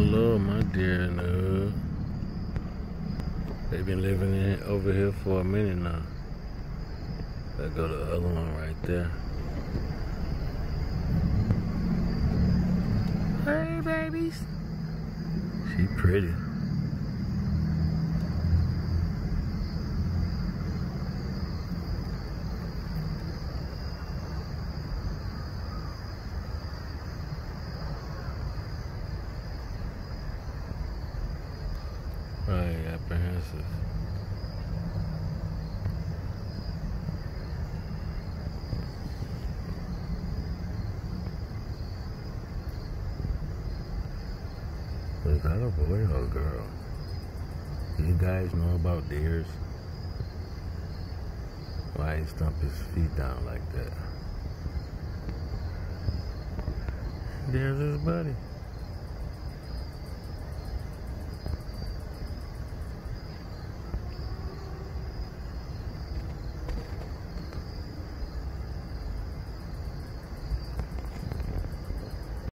love my deer in the hood. They've been living in over here for a minute now. I go to the other one right there. Hey, babies. She pretty. Apprehensive. Is that a boy or a girl? Do you guys know about deers? Why he stump his feet down like that? There's his buddy.